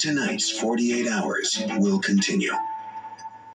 Tonight's 48 hours will continue.